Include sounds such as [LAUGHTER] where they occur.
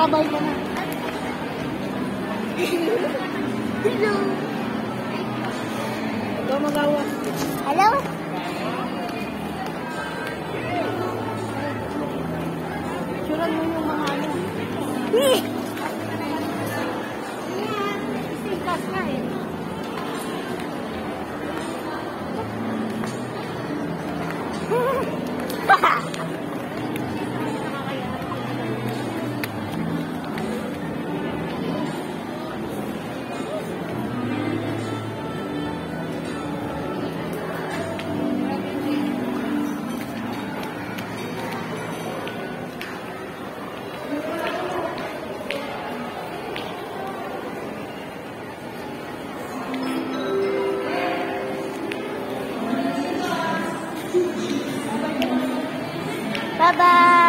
Babay ka na. [LAUGHS] Hello. Ikaw magawa. Hello? Picturean mo yung mga ano. Eh! Sikas na eh. 拜拜。